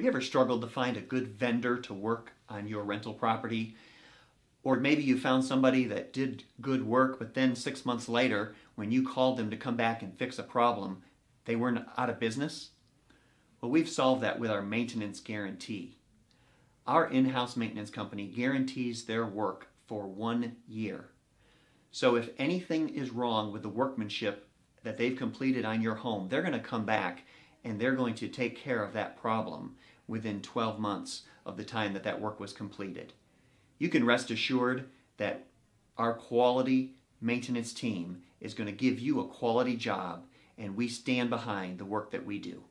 Have you ever struggled to find a good vendor to work on your rental property? Or maybe you found somebody that did good work, but then six months later, when you called them to come back and fix a problem, they weren't out of business? Well, we've solved that with our maintenance guarantee. Our in house maintenance company guarantees their work for one year. So if anything is wrong with the workmanship that they've completed on your home, they're going to come back and they're going to take care of that problem within 12 months of the time that that work was completed. You can rest assured that our quality maintenance team is going to give you a quality job and we stand behind the work that we do.